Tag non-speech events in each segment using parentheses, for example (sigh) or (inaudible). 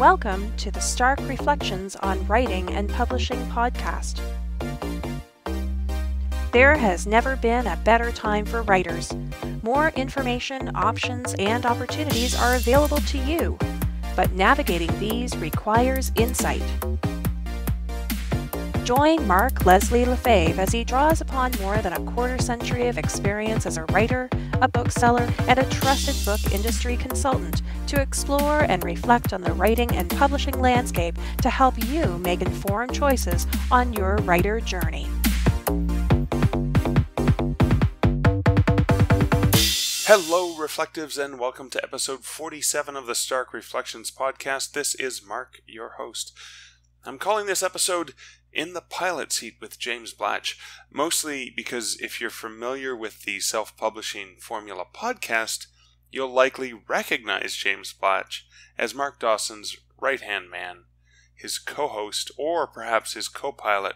Welcome to the Stark Reflections on Writing and Publishing podcast. There has never been a better time for writers. More information, options, and opportunities are available to you, but navigating these requires insight. Join Mark Leslie Lefebvre as he draws upon more than a quarter century of experience as a writer, a bookseller, and a trusted book industry consultant to explore and reflect on the writing and publishing landscape to help you make informed choices on your writer journey. Hello, Reflectives, and welcome to episode 47 of the Stark Reflections podcast. This is Mark, your host. I'm calling this episode in the pilot seat with James Blatch, mostly because if you're familiar with the self publishing Formula podcast, you'll likely recognize James Blatch as Mark Dawson's right hand man, his co host, or perhaps his co pilot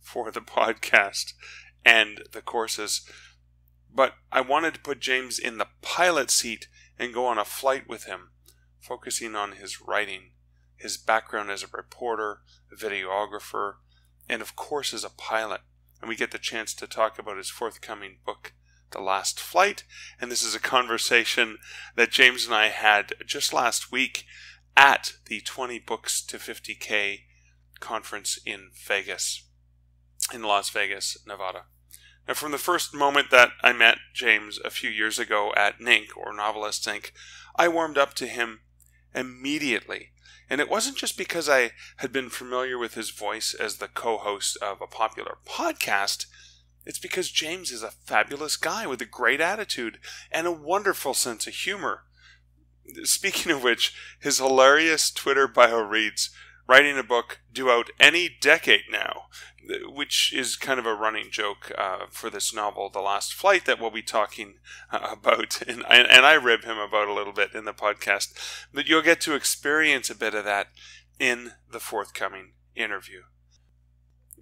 for the (laughs) podcast and the courses. But I wanted to put James in the pilot seat and go on a flight with him, focusing on his writing, his background as a reporter, a videographer, and of course as a pilot. And we get the chance to talk about his forthcoming book, The Last Flight. And this is a conversation that James and I had just last week at the 20 Books to 50K conference in Vegas, in Las Vegas, Nevada. Now, from the first moment that I met James a few years ago at NINC, or Novelist Inc., I warmed up to him immediately. And it wasn't just because I had been familiar with his voice as the co host of a popular podcast. It's because James is a fabulous guy with a great attitude and a wonderful sense of humor. Speaking of which, his hilarious Twitter bio reads, writing a book due out any decade now, which is kind of a running joke uh, for this novel, The Last Flight, that we'll be talking uh, about. (laughs) And, and I rib him about a little bit in the podcast. But you'll get to experience a bit of that in the forthcoming interview.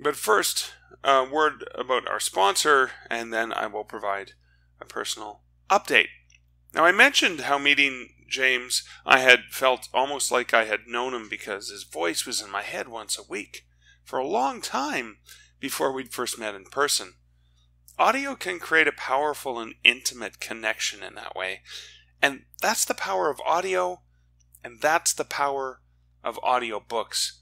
But first, a word about our sponsor, and then I will provide a personal update. Now, I mentioned how meeting James, I had felt almost like I had known him because his voice was in my head once a week for a long time before we'd first met in person. Audio can create a powerful and intimate connection in that way. And that's the power of audio, and that's the power of audiobooks.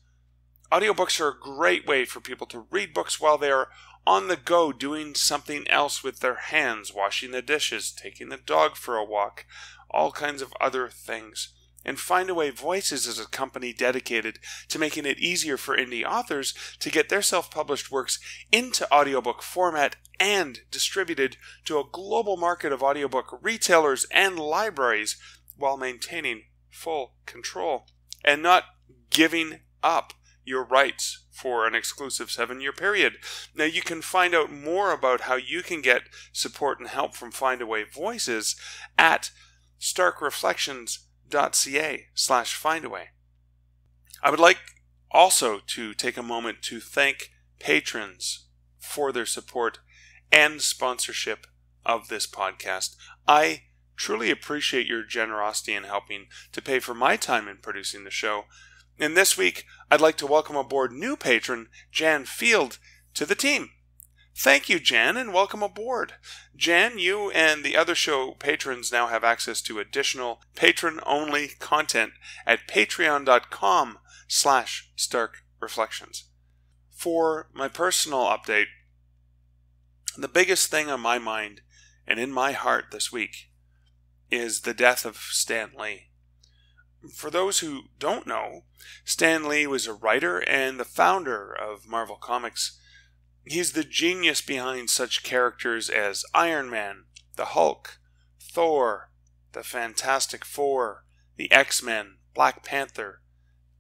Audiobooks are a great way for people to read books while they are on the go doing something else with their hands, washing the dishes, taking the dog for a walk, all kinds of other things. And Findaway Voices is a company dedicated to making it easier for indie authors to get their self published works into audiobook format and distributed to a global market of audiobook retailers and libraries while maintaining full control and not giving up your rights for an exclusive seven year period. Now, you can find out more about how you can get support and help from Findaway Voices at starkreflections.ca slash findaway. I would like also to take a moment to thank patrons for their support and sponsorship of this podcast. I truly appreciate your generosity in helping to pay for my time in producing the show. And this week, I'd like to welcome aboard new patron Jan Field to the team. Thank you, Jan, and welcome aboard. Jan, you and the other show patrons now have access to additional patron-only content at patreon.com slash stark reflections. For my personal update, the biggest thing on my mind and in my heart this week is the death of Stan Lee. For those who don't know, Stan Lee was a writer and the founder of Marvel Comics He's the genius behind such characters as Iron Man, the Hulk, Thor, the Fantastic Four, the X Men, Black Panther,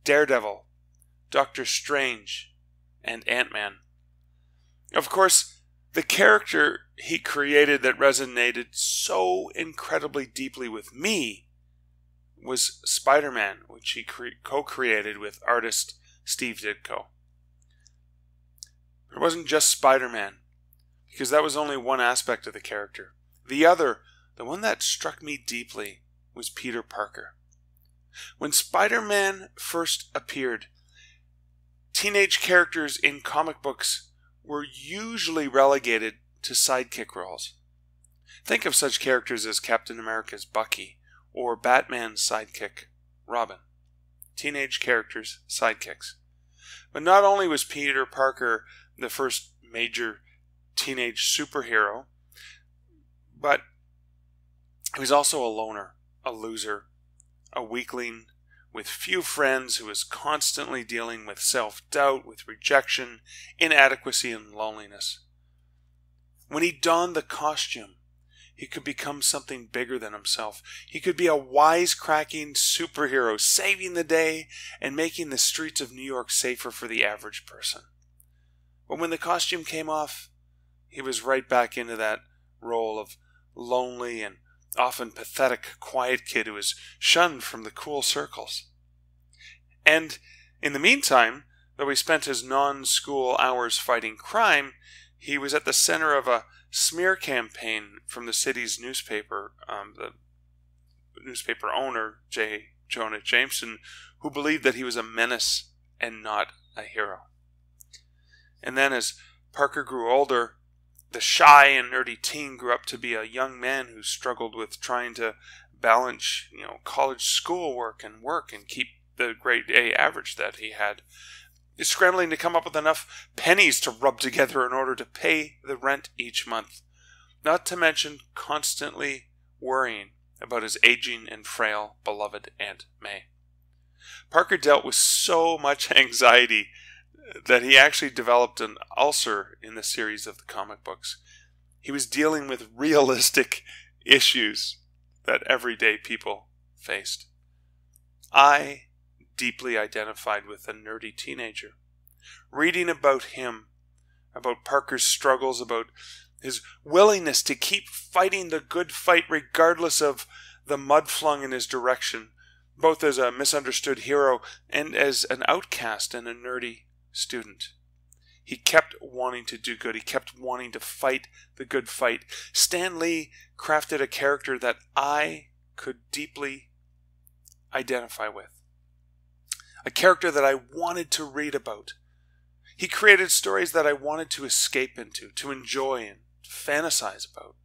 Daredevil, Doctor Strange, and Ant Man. Of course, the character he created that resonated so incredibly deeply with me was Spider Man, which he co created with artist Steve Ditko. But It wasn't just Spider Man, because that was only one aspect of the character. The other, the one that struck me deeply, was Peter Parker. When Spider Man first appeared, teenage characters in comic books were usually relegated to sidekick roles. Think of such characters as Captain America's Bucky or Batman's sidekick, Robin. Teenage characters, sidekicks. But not only was Peter Parker the first major teenage superhero, but he was also a loner, a loser, a weakling with few friends who was constantly dealing with self doubt, with rejection, inadequacy, and loneliness. When he donned the costume, he could become something bigger than himself. He could be a wisecracking superhero, saving the day and making the streets of New York safer for the average person. But when the costume came off, he was right back into that role of lonely and often pathetic, quiet kid who was shunned from the cool circles. And in the meantime, though he spent his non school hours fighting crime, he was at the center of a smear campaign from the city's newspaper, um, the newspaper owner, J. Jonah Jameson, who believed that he was a menace and not a hero. And then as Parker grew older, the shy and nerdy teen grew up to be a young man who struggled with trying to balance, you know, college schoolwork and work and keep the grade A average that he had. He's scrambling to come up with enough pennies to rub together in order to pay the rent each month, not to mention constantly worrying about his aging and frail beloved Aunt May. Parker dealt with so much (laughs) anxiety that he actually developed an ulcer in the series of the comic books. He was dealing with realistic issues that everyday people faced. I deeply identified with a nerdy teenager. Reading about him, about Parker's struggles, about his willingness to keep fighting the good fight regardless of the mud flung in his direction, both as a misunderstood hero and as an outcast and a nerdy student. He kept wanting to do good. He kept wanting to fight the good fight. Stan Lee crafted a character that I could deeply identify with. A character that I wanted to read about. He created stories that I wanted to escape into, to enjoy and fantasize about.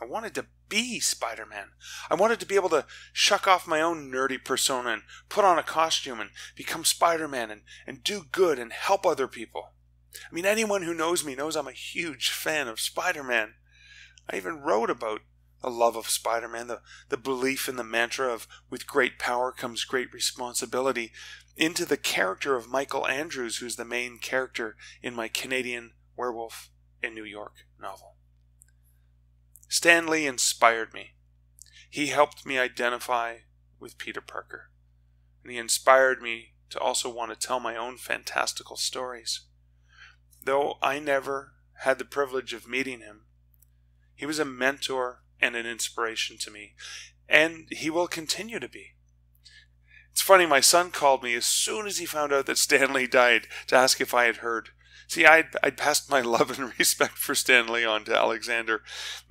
I wanted to be Spider Man. I wanted to be able to shuck off my own nerdy persona and put on a costume and become Spider Man and, and do good and help other people. I mean, anyone who knows me knows I'm a huge fan of Spider Man. I even wrote about the love of Spider Man, the, the belief in the mantra of with great power comes great responsibility, into the character of Michael Andrews, who's the main character in my Canadian Werewolf in New York novel. Stan Lee inspired me. He helped me identify with Peter Parker. And he inspired me to also want to tell my own fantastical stories. Though I never had the privilege of meeting him, he was a mentor and an inspiration to me, and he will continue to be. It's funny, my son called me as soon as he found out that Stan Lee died to ask if I had heard. See, I'd, I'd passed my (laughs) love and respect for Stan Lee on to Alexander.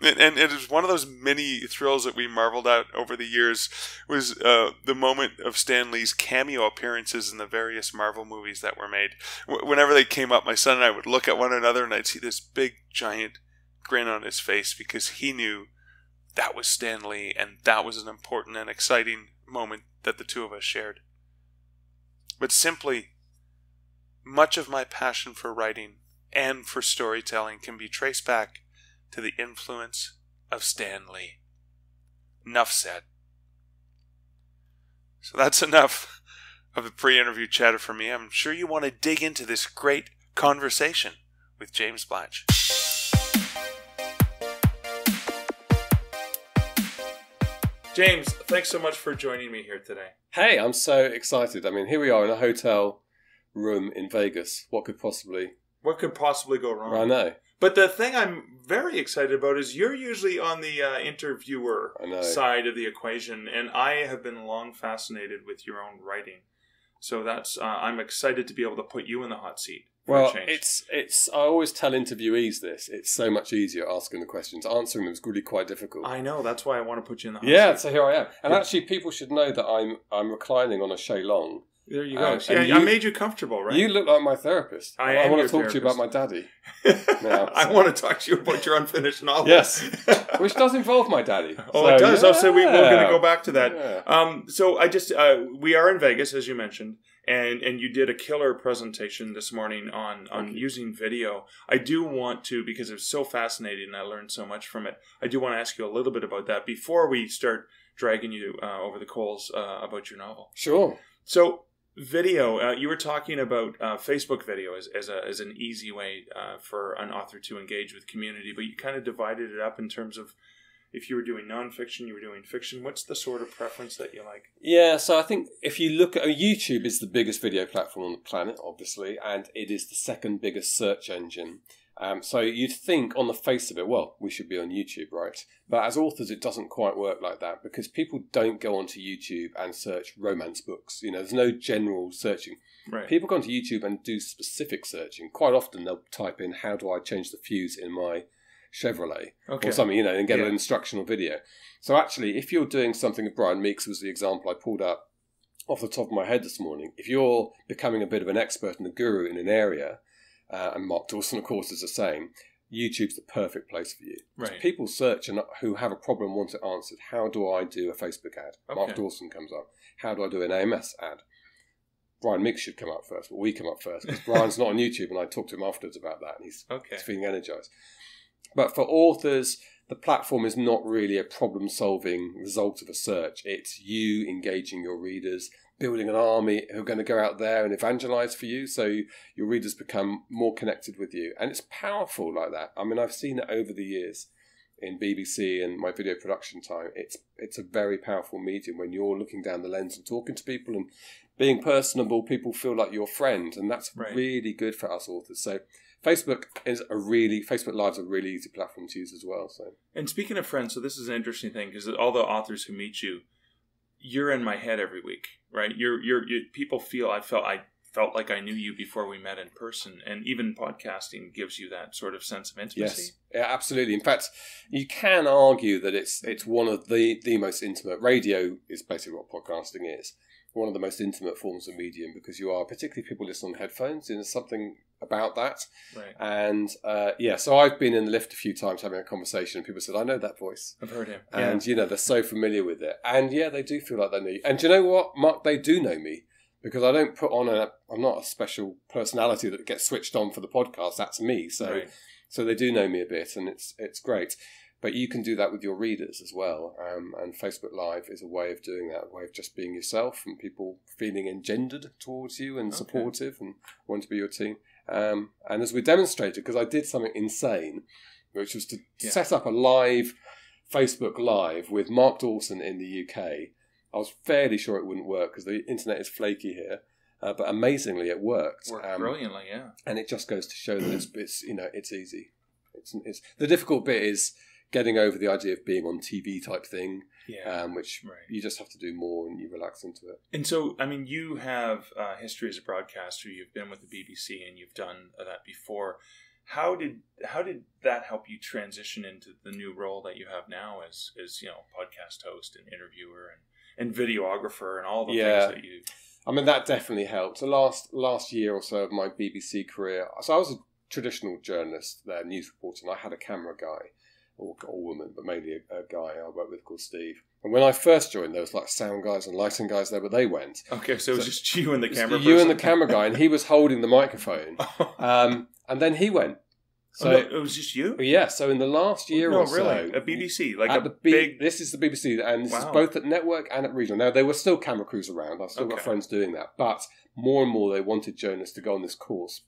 And, and it was one of those many thrills that we marveled at over the years was uh, the moment of Stan Lee's cameo appearances in the various Marvel movies that were made. W- whenever they came up, my son and I would look at one another and I'd see this big, giant grin on his face because he knew that was Stan Lee, and that was an important and exciting moment that the two of us shared. But simply, much of my passion for writing and for storytelling can be traced back to the influence of Stan Lee. Enough said. So that's enough of the pre interview chatter for me. I'm sure you want to dig into this great conversation with James Blatch. James, thanks so much for joining me here today. Hey, I'm so excited. I mean, here we are in a hotel room in Vegas. What could possibly? What could possibly go wrong? I know. But the thing I'm very excited about is you're usually on the uh, interviewer side of the equation, and I have been long fascinated with your own writing. So that's uh, I'm excited to be able to put you in the hot seat. Well, it's it's. I always tell interviewees this. It's so much easier asking the questions. Answering them is really quite difficult. I know that's why I want to put you in the hot yeah, seat. so here I am. And Yeah. actually, people should know that I'm I'm reclining on a Shalong. There you go. See, and I, I made you comfortable, right? You look like my therapist. I am want to talk to you about my therapist. daddy. (laughs) No, I want to talk to you about your unfinished novel. Yes. (laughs) which does involve my daddy. oh, it does. Oh, so we, we're going to go back to that. Yeah. Um, so I just uh, we are in Vegas, as you mentioned, and and you did a killer presentation this morning on on you. using video. I do want to because it was so fascinating, and I learned so much from it. I do want to ask you a little bit about that before we start dragging you uh, over the coals uh, about your novel. Sure. So video, uh, you were talking about uh, Facebook video as, as, a, as an easy way uh, for an author to engage with community, but you kind of divided it up in terms of if you were doing nonfiction, you were doing fiction. What's the sort of preference that you like? Yeah, so I think if you look at uh, YouTube is the biggest video platform on the planet, obviously, and it is the second biggest search engine. Um, so you'd think on the face of it, well, we should be on YouTube, right? But as authors, it doesn't quite work like that because people don't go onto YouTube and search romance books. You know, there's no general searching. Right. People go onto YouTube and do specific searching. Quite often, they'll type in "How do I change the fuse in my Chevrolet?" Okay. or something, you know, and get Yeah. an instructional video. So actually, if you're doing something, Brian Meeks was the example I pulled up off the top of my head this morning. If you're becoming a bit of an expert and a guru in an area, uh, and Mark Dawson, of course, is the same, YouTube's the perfect place for you. Right. People search and who have a problem want it answered. How do I do a Facebook ad? Mark Dawson comes up. How do I do an AMS ad? Brian Meeks should come up first, but we come up first because Brian's not on YouTube, and I talked to him afterwards about that, and he's Okay. He's feeling energized. But for authors, the platform is not really a problem solving result of a search. It's you engaging your readers, building an army who are going to go out there and evangelize for you so your readers become more connected with you. And it's powerful like that. I mean, I've seen it over the years in BBC and my video production time. It's it's a very powerful medium when you're looking down the lens and talking to people and being personable, people feel like your friend, and that's Right. really good for us authors. So Facebook is a really Facebook Live's a really easy platform to use as well. So And speaking of friends, so this is an interesting thing because all the authors who meet you, you're in my head every week, right? You're, you're, you people feel I felt I felt like I knew you before we met in person, and even podcasting gives you that sort of sense of intimacy. yes, absolutely. In fact, you can argue that it's it's one of the the most intimate. Radio is basically what podcasting is. One of the most intimate forms of medium because you are particularly people listen on headphones. And there's something about that. Right. And uh, yeah, so I've been in the lift a few times having a conversation, and people said, "I know that voice." I've heard him. and you know they're so familiar with it and yeah they do feel like they know you and you know what mark they do know me because i don't put on a i'm not a special personality that gets switched on for the podcast that's me so Right. so they do know me a bit and it's it's great but you can do that with your readers as well um, and facebook live is a way of doing that a way of just being yourself and people feeling engendered towards you and Okay. supportive and want to be your team um, and as we demonstrated because i did something insane which was to Yeah. set up a live Facebook Live with Mark Dawson in the UK. I was fairly sure it wouldn't work because the internet is flaky here, uh, but amazingly it worked. Worked Um, brilliantly, yeah. and it just goes to show that it's, it's you know it's easy. It's, it's the difficult bit is getting over the idea of being on TV type thing, Yeah. um, which Right. you just have to do more and you relax into it. And so, I mean, you have uh, history as a broadcaster. You've been with the BBC, and you've done that before. How did how did that help you transition into the new role that you have now as as you know podcast host and interviewer and and videographer and all the Yeah. things that you I mean, that definitely helped. The last last year or so of my BBC career, so I was a traditional journalist, there, news reporter, and I had a camera guy, or, or woman, but mainly a, a guy I worked with called Steve. And when I first joined, there was like sound guys and lighting guys there, but they went. okay? So it was So- just you and the camera. you and the camera guy, and he was holding the microphone. (laughs) oh, Um, and then he went. So no, it was just you. yeah, so in the last year no, or so, really, a BBC like at a the B- big. This is the BBC, and this Wow. is both at network and at regional. Now there were still camera crews around. I've still got friends doing that, but more and more they wanted journalists to go on this course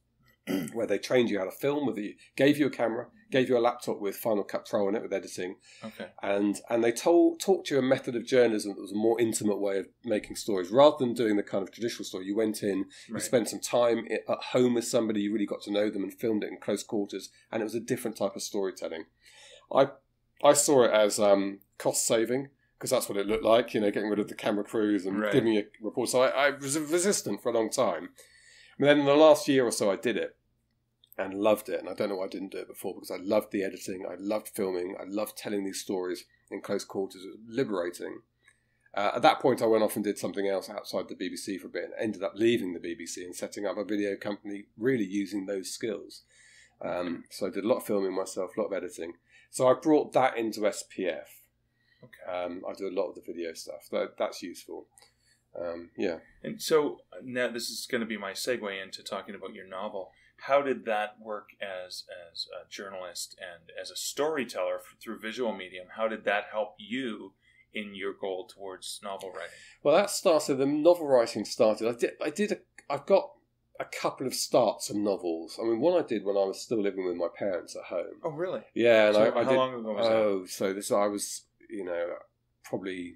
(clears throat) where they trained you how to film with you, gave you a camera, gave you a laptop with Final Cut Pro on it with editing, Okay, and and they told taught you a method of journalism that was a more intimate way of making stories rather than doing the kind of traditional story. You went in, you spent some time at home with somebody, you really got to know them and filmed it in close quarters, and it was a different type of storytelling. I I saw it as um, cost saving because that's what it looked like, you know, getting rid of the camera crews and Right. giving a report. So I, I was resistant for a long time. And then in the last year or so, I did it and loved it. And I don't know why I didn't do it before because I loved the editing, I loved filming, I loved telling these stories in close quarters. It was liberating. Uh, at that point, I went off and did something else outside the BBC for a bit and ended up leaving the BBC and setting up a video company, really using those skills. Um, so I did a lot of filming myself, a lot of editing. So I brought that into SPF. Okay. Um, I do a lot of the video stuff. That, that's useful. Um, yeah. And so now this is going to be my segue into talking about your novel. How did that work as as a journalist and as a storyteller f- through visual medium? How did that help you in your goal towards novel writing? Well, that started. The novel writing started. I did. I did. A, I've got a couple of starts of novels. I mean, one I did when I was still living with my parents at home. Oh, really? Yeah, and So I, I how did. long ago was that? oh, so this I was, you know, probably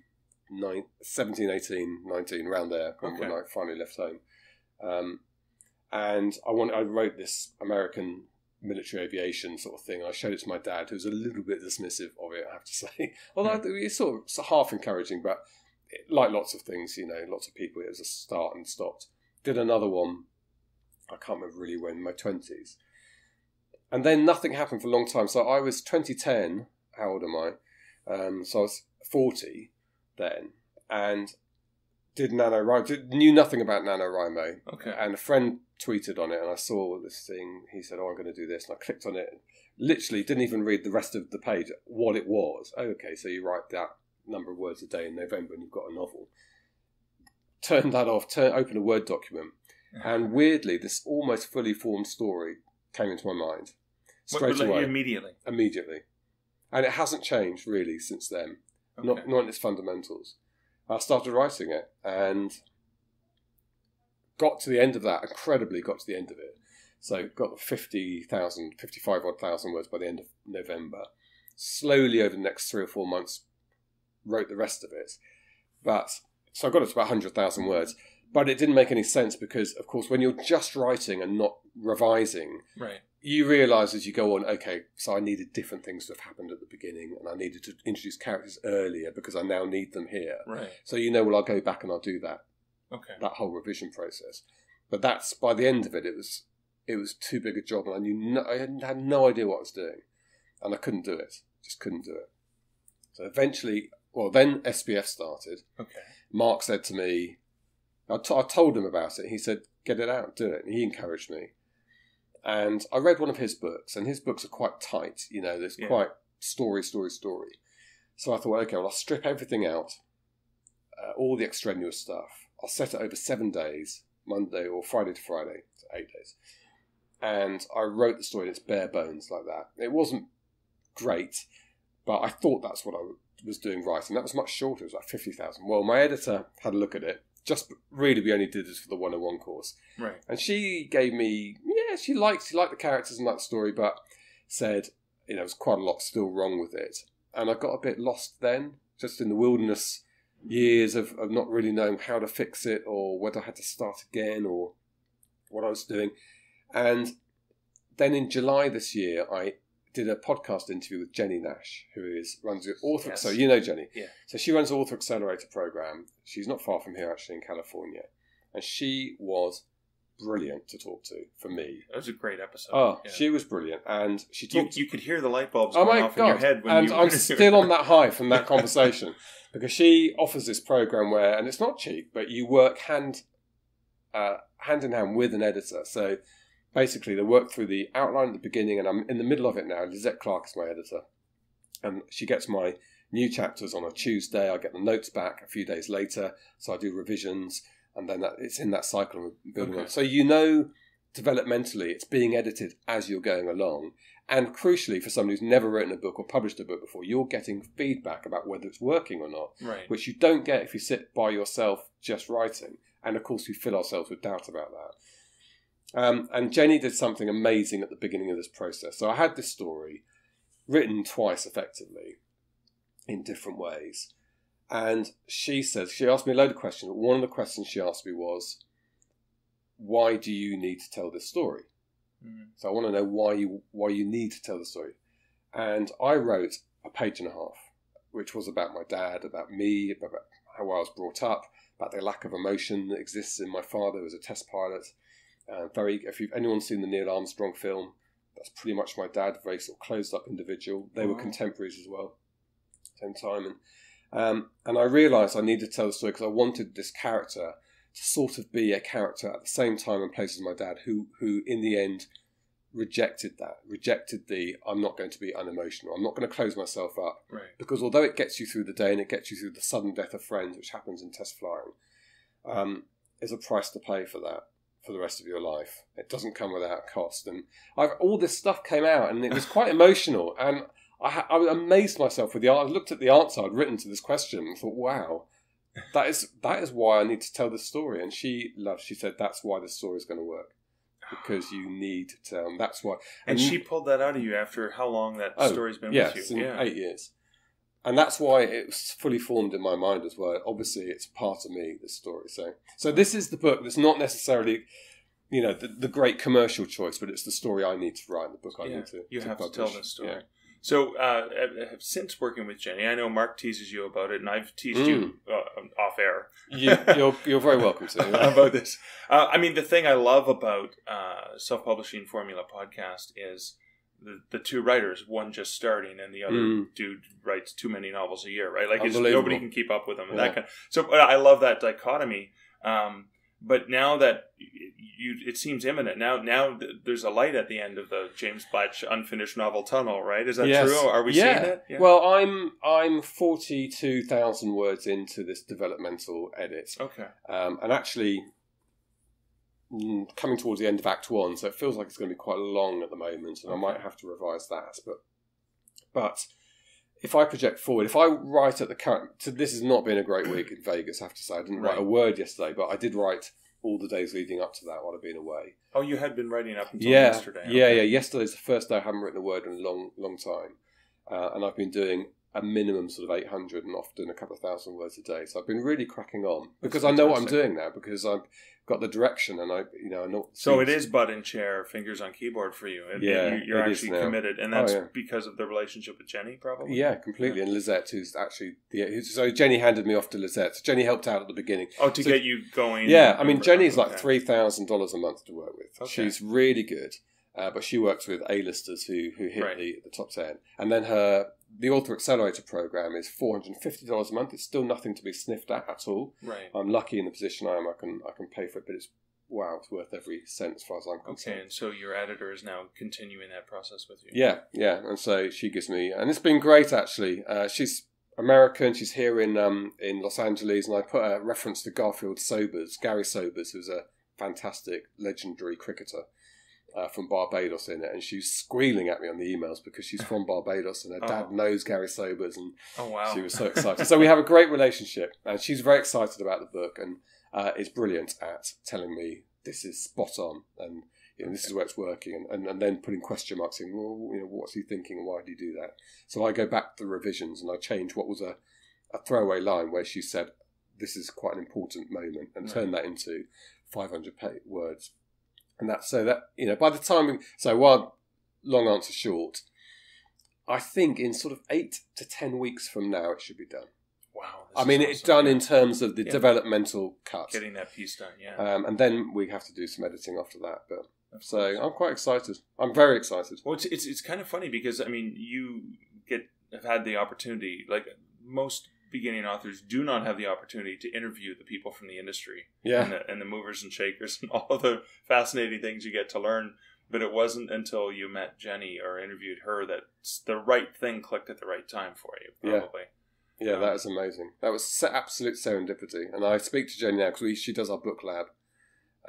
nine, 17, 18, 19, around there when, when I finally left home. Um, and I want. I wrote this American military aviation sort of thing. I showed it to my dad, who was a little bit dismissive of it. I have to (laughs) say, although it's sort of half encouraging, but it, like lots of things, you know, lots of people, it was a start and stopped. Did another one. I can't remember really when, my twenties. And then nothing happened for a long time. So I was 2010. How old am I? Um, so I was 40 then, and did NaNoWriMo. Did, knew nothing about NaNoWriMo. Okay. And a friend tweeted on it, and I saw this thing. He said, "Oh, I'm going to do this," and I clicked on it. Literally, didn't even read the rest of the page. What it was. Oh, okay, so you write that number of words a day in November, and you've got a novel. Turn that off. Turn open a Word document, and weirdly, this almost fully formed story came into my mind straight like, away, immediately. immediately, and it hasn't changed really since then Okay. not not in its fundamentals. I started writing it and got to the end of that. Incredibly, got to the end of it. So got 50,000, 55 odd thousand words by the end of November. Slowly over the next three or four months, wrote the rest of it. But so I got it to about 100,000 words. But it didn't make any sense because, of course, when you're just writing and not revising, right. you realise as you go on, okay, so I needed different things to have happened at the beginning, and I needed to introduce characters earlier because I now need them here. Right. So you know, well, I'll go back and I'll do that Okay. that whole revision process. But that's by the end of it, it was it was too big a job, and I knew no, I had, no idea what I was doing, and I couldn't do it. Just couldn't do it. So eventually, well, then SPF started. Okay. Mark said to me, I, t- I told him about it. He said, "Get it out, do it." And he encouraged me. And I read one of his books, and his books are quite tight. You know, there's Yeah. quite story, story, story. So I thought, okay, well, I'll strip everything out, uh, all the extraneous stuff. I'll set it over seven days, Monday or Friday to Friday, so eight days. And I wrote the story in its bare bones like that. It wasn't great, but I thought that's what I was doing right. And that was much shorter. It was like 50,000. Well, my editor had a look at it. Just really, we only did this for the 101 course. Right. And she gave me, yeah, she liked, she liked the characters and that story, but said, you know, there's quite a lot still wrong with it. And I got a bit lost then, just in the wilderness years of, of not really knowing how to fix it or whether I had to start again or what I was doing. And then in July this year, I did a podcast interview with Jennie Nash, who is runs the Author. Yes. So you know Jennie, Yeah. So she runs the Author Accelerator program. She's not far from here, actually, in California, and she was brilliant to talk to for me. That was a great episode. Oh, Yeah. she was brilliant, and she you, talked. you could hear the light bulbs oh going off in your head when and you I'm still on that high from that (laughs) conversation because she offers this program where, and it's not cheap, but you work hand uh, hand in hand with an editor. So basically, they work through the outline at the beginning, and I'm in the middle of it now. Lizette Clark is my editor, and she gets my new chapters on a Tuesday. I get the notes back a few days later, so I do revisions, and then that, it's in that cycle of building Okay. on. So you know, developmentally, it's being edited as you're going along. And crucially, for somebody who's never written a book or published a book before, you're getting feedback about whether it's working or not, Right. which you don't get if you sit by yourself just writing. And of course, we fill ourselves with doubt about that. Um, and Jennie did something amazing at the beginning of this process. So I had this story written twice effectively in different ways. And she says, she asked me a load of questions. but One of the questions she asked me was, why do you need to tell this story? Mm. So I want to know why you why you need to tell the story. And I wrote a page and a half, which was about my dad, about me, about how I was brought up, about the lack of emotion that exists in my father who was a test pilot. Uh, very, if you've anyone seen the Neil Armstrong film, that's pretty much my dad. Very sort of closed up individual. They were contemporaries as well, same time, and um, and I realised I needed to tell the story because I wanted this character to sort of be a character at the same time and place as my dad, who who in the end rejected that, rejected the I'm not going to be unemotional. I'm not going to close myself up Right. because although it gets you through the day and it gets you through the sudden death of friends, which happens in test flying, um, there's a price to pay for that for the rest of your life. It doesn't come without cost, and I've, all this stuff came out, and it was quite emotional. And I, ha- I amazed myself with the. I looked at the answer I'd written to this question and thought, "Wow, that is that is why I need to tell this story." And she loved. She said, "That's why this story is going to work." Because you need to tell, and that's why. And she pulled that out of you after how long that Oh, story's been yes, with you? Yeah. eight years. And that's why it was fully formed in my mind as well. Obviously, it's part of me, this story. So, so this is the book that's not necessarily, you know, the, the great commercial choice, but it's the story I need to write, the book I Yeah, need to. you to have to tell this story. Yeah. So, uh, since working with Jennie, I know Mark teases you about it, and I've teased you Mm. uh, off air You, you're, you're very welcome to. (laughs) about this. Uh, I mean, the thing I love about uh, self-publishing Formula podcast is the, the two writers, one just starting, and the other Mm. dude writes too many novels a year, right? Like it's, nobody can keep up with them. And Yeah. that kind so uh, I love that dichotomy. Um, but now that you, it seems imminent. Now, now th- there's a light at the end of the James Blatch unfinished novel tunnel, right? Is that Yes. true? Are we yeah. seeing it? Well, I'm I'm forty two thousand words into this developmental edit, okay. um, and actually mm, coming towards the end of Act One, so it feels like it's going to be quite long at the moment, and I might have to revise that. But but if I project forward, if I write at the current, so this has not been a great week in Vegas. I have to say, I didn't write a word yesterday, but I did write all the days leading up to that while I've been away. Oh, you had been writing up until yeah, yesterday. yeah, okay. yeah. Yesterday's the first day I haven't written a word in a long, long time, uh, and I've been doing a minimum sort of eight hundred and often a couple of thousand words a day. So I've been really cracking on because I know what I'm doing now because I've got the direction and I, you know, I know. So it is butt in chair, fingers on keyboard for you. And Yeah, you, you're it is actually committed, and Oh, that's yeah. because of the relationship with Jennie, probably. Yeah, completely. And Lizette, who's actually the so Jennie handed me off to Lizette. So Jennie helped out at the beginning. Oh, to So- get you going. Yeah, I mean Jennie's Okay. like three thousand dollars a month to work with. Okay. She's really good, uh, but she works with A-listers who who hit Right. the, the top ten. And then her the Author Accelerator program is four hundred and fifty dollars a month. It's still nothing to be sniffed at at all. Right. I'm lucky in the position I am. I can I can pay for it, but it's wow, it's worth every cent as far as I'm concerned. Okay, and so your editor is now continuing that process with you. Yeah, yeah, and so she gives me, and it's been great actually. Uh, she's American. She's here in um, in Los Angeles, and I put a reference to Garfield Sobers, Gary Sobers, who's a fantastic, legendary cricketer uh, from Barbados in it, and she's squealing at me on the emails because she's from Barbados and her (laughs) dad Oh. knows Gary Sobers, and Oh wow. she was so (laughs) excited. so we have a great relationship, and she's very excited about the book, and uh, is brilliant at telling me this is spot on, and you know, this is where it's working, and, and, and then putting question marks in. Well, you know, what's he thinking, and why did he do that? So I go back to the revisions, and I change what was a, a throwaway line where she said, "This is quite an important moment," and turn that into 500 words, and that so that you know by the time we, so while long answer short. I think in sort of eight to ten weeks from now it should be done. wow. I mean, it's done in terms of the Yeah. developmental cut, getting that piece done. Yeah. um, and then we have to do some editing after that. But so. I'm quite excited. I'm very excited. Well, it's, it's it's kind of funny because I mean, you get have had the opportunity. Like most beginning authors, do not have the opportunity to interview the people from the industry Yeah, and, the, and the movers and shakers and (laughs) all the fascinating things you get to learn. But it wasn't until you met Jennie or interviewed her that the right thing clicked at the right time for you. Yeah. Probably. yeah, that um, is amazing. That was absolute serendipity. And I speak to Jennie now because she does our book lab.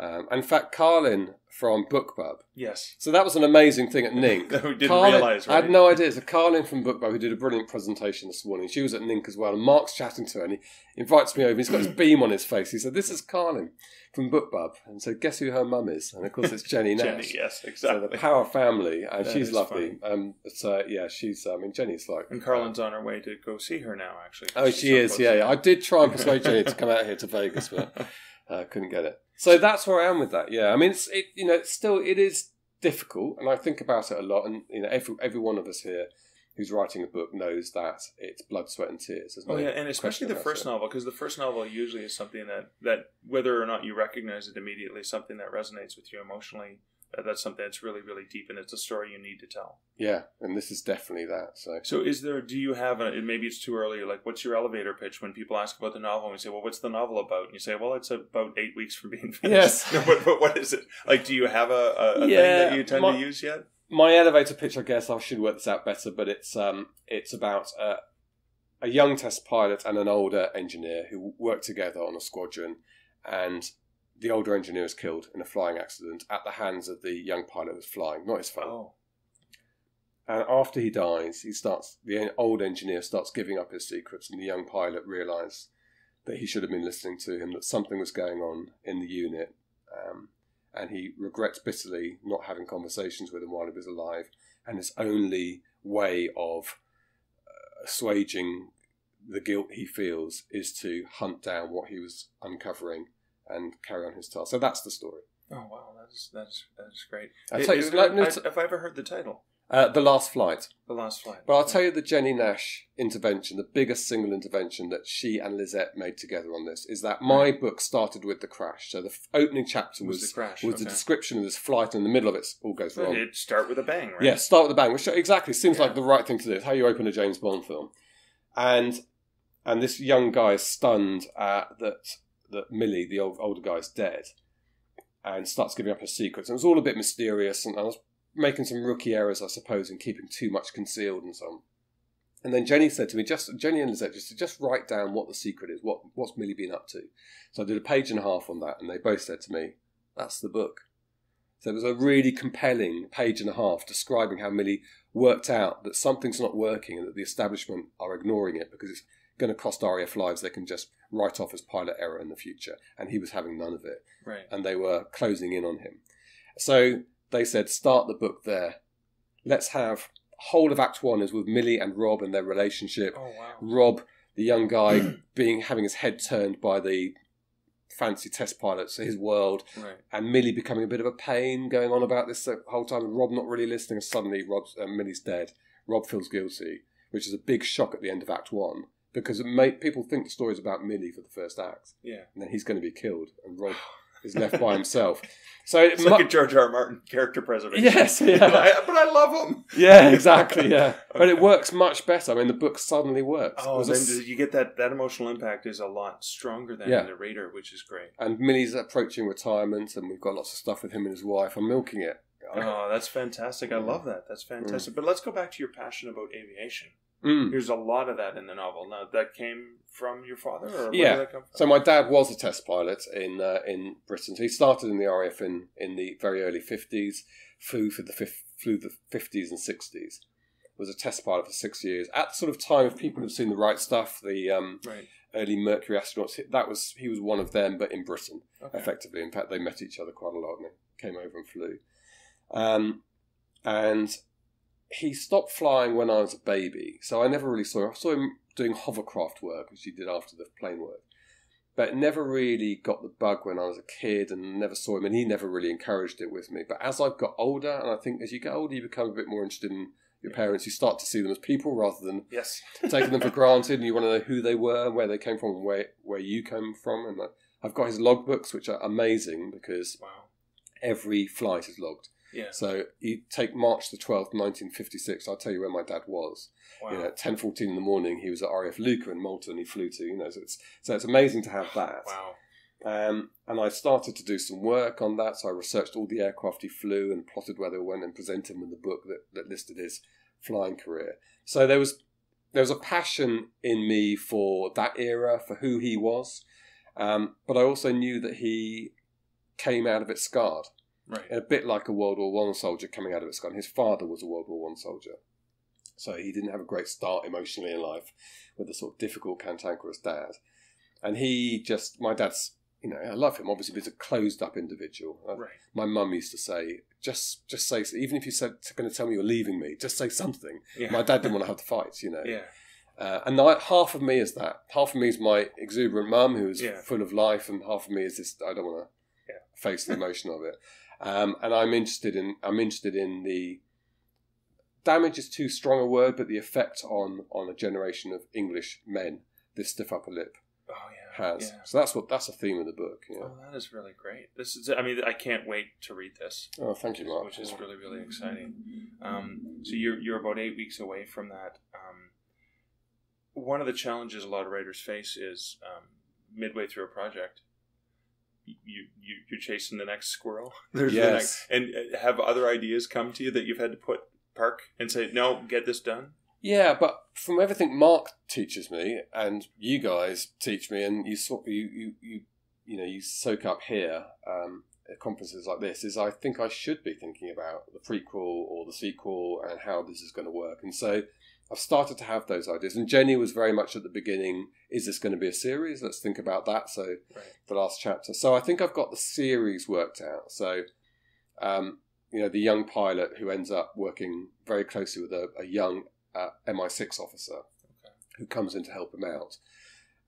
Um, in fact, Carlin from BookBub. Yes. So that was an amazing thing at NINC. (laughs) We didn't Carlin- realize, I had no idea. So Carlin from BookBub who did a brilliant presentation this morning. She was at NINC as well, and Mark's chatting to her, and he invites me over. He's got his (clears throat) beam on his face. He said, "This is Carlin from BookBub," and so guess who her mum is? And of course, it's Jennie (laughs) Nash. Jennie, yes, So exactly. the Power family, and That she's lovely. Um, so yeah, she's. I mean, Jennie's like. and Carlin's on her way to go see her now, actually. Oh, she is. Yeah, yeah. I did try and persuade Jennie to (laughs) come out here to Vegas, but uh, couldn't get it. So that's where I am with that. Yeah, I mean, it's it. You know, it's still it is difficult, and I think about it a lot. And you know, every every one of us here who's writing a book knows that it's blood, sweat, and tears. There's Oh yeah, and especially the first it. novel, because the first novel usually is something that that whether or not you recognize it immediately, something that resonates with you emotionally. Uh, that's something that's really really deep, and it's a story you need to tell. Yeah, and this is definitely that. So So, is there? Do you have a? Maybe it's too early. Like, what's your elevator pitch when people ask about the novel? And we say, "Well, what's the novel about?" And you say, "Well, it's about eight weeks from being (laughs) finished." Yes. No, (laughs) but, but what is it? Like, do you have a, a, a thing that you tend my- to use yet? my elevator pitch, I guess I should work this out better, but it's um, it's about uh, a young test pilot and an older engineer who work together on a squadron, and the older engineer is killed in a flying accident at the hands of the young pilot who's flying, not his fault. Oh, And after he dies, he starts the old engineer starts giving up his secrets, and the young pilot realizes that he should have been listening to him, that something was going on in the unit, um, and he regrets bitterly not having conversations with him while he was alive. And his only way of uh, assuaging the guilt he feels is to hunt down what he was uncovering and carry on his task. So that's the story. oh wow, that's that's that's great. I'll tell you, like, no, have I ever heard the title? Uh, the Last Flight. The Last Flight. But I'll tell you the Jennie Nash intervention, the biggest single intervention that she and Lizette made together on this, is that my book started with the crash. So the f- opening chapter Was was, the crash, was the okay. description of this flight, and in the middle of it all goes wrong. it start with a bang, right? Yeah, start with a bang, which exactly seems Yeah. like the right thing to do. It's how you open a James Bond film. And and this young guy is stunned at that that Millie, the old, older guy, is dead, and starts giving up her secrets. And it was all a bit mysterious, and I was making some rookie errors, I suppose, in keeping too much concealed and so on. And then Jennie said to me, just Jennie and Lizette, just just write down what the secret is. What what's Millie been up to? So I did a page and a half on that, and they both said to me, "That's the book." So it was a really compelling page and a half describing how Millie worked out that something's not working and that the establishment are ignoring it because it's going to cost RAF lives they can just write off as pilot error in the future. And he was having none of it. Right. And they were closing in on him. So they said, start the book there. Let's have whole of Act One is with Millie and Rob and their relationship. Oh wow. Rob, the young guy, (clears throat) being having his head turned by the fancy test pilots, his world, Right. and Millie becoming a bit of a pain, going on about this the whole time, and Rob not really listening. And suddenly, Rob's uh, Millie's dead. Rob feels guilty, which is a big shock at the end of Act One because people think the story's about Millie for the first act, Yeah. and then he's going to be killed, and Rob (laughs) is left by himself. So it It's mu- like a George R. R. Martin character preservation. yes, yeah, I- but I love him. yeah, exactly, yeah. (laughs) But it works much better. I mean, the book suddenly works. Oh, was a then you get that that emotional impact is a lot stronger than Yeah. the Raider, which is great. and Millie's approaching retirement, and we've got lots of stuff with him and his wife. I'm milking it. Oh, that's fantastic. I love that. That's fantastic. Mm. But let's go back to your passion about aviation. Mm. There's a lot of that in the novel. Now, that came from your father, or where Yeah. did that come from? So my dad was a test pilot in uh, in Britain. So he started in the RAF in, in the very early fifties. Flew for the flew the fifties and sixties. Was a test pilot for six years. At the sort of time of people who've seen the right stuff, the um, Right. early Mercury astronauts. That was he was one of them, but in Britain, Okay. effectively. In fact, they met each other quite a lot and they came over and flew. Um, and he stopped flying when I was a baby, so I never really saw him. I saw him doing hovercraft work, which he did after the plane work, but never really got the bug when I was a kid, and never saw him, and he never really encouraged it with me. But as I've got older, and I think as you get older, you become a bit more interested in your parents. You start to see them as people rather than Yes. (laughs) taking them for granted, and you want to know who they were, where they came from, where where you came from. And I- I've got his logbooks, which are amazing because Wow. every flight is logged. Yeah. So you take March the twelfth, nineteen fifty six. I'll tell you where my dad was. Wow. You know, at ten fourteen in the morning, he was at RAF Luqa in Malta, and he flew to. You know, so it's so it's amazing to have that. Wow. Um, and I started to do some work on that. So I researched all the aircraft he flew and plotted where they went and presented him with the book that, that listed his flying career. So there was there was a passion in me for that era, for who he was. Um, but I also knew that he came out of it scarred, Right. a bit like a World War One soldier coming out of it scarred. His father was a World War One soldier, so he didn't have a great start emotionally in life with a sort of difficult, cantankerous dad. And he just, my dad's, you know, I love him obviously, but he's a closed-up individual. Uh, Right. My mum used to say, just, just say, even if you said going to tell me you're leaving me, just say something. Yeah. My dad didn't want to have the fights, you know. (laughs) Yeah. Uh, and I, half of me is that. Half of me is my exuberant mum who's Yeah. full of life, and half of me is this. I don't want to Yeah. face the emotion of it. Um, and I'm interested in. I'm interested in the damage is too strong a word, but the effect on on a generation of English men, this stiff upper lip Oh yeah. has. Yeah. So that's what that's a theme of the book. Yeah. Oh, that is really great. This is. I mean, I can't wait to read this. Oh, thank you, Mark. Which is really really exciting. Um, so you're you're about eight weeks away from that. Um, one of the challenges a lot of writers face is um, midway through a project. You, you you're chasing the next squirrel. (laughs) There's the Yes. next, and uh, have other ideas come to you that you've had to put park and say no, get this done. Yeah, but from everything Mark teaches me and you guys teach me, and you sort you you you, you know you soak up here um, at conferences like this, is I think I should be thinking about the prequel or the sequel and how this is going to work. And so I've started to have those ideas. And Jennie was very much at the beginning. Is this going to be a series? Let's think about that. So Right. the last chapter. So I think I've got the series worked out. So, um, you know, the young pilot who ends up working very closely with a, a young uh, MI6 officer who comes in to help him out.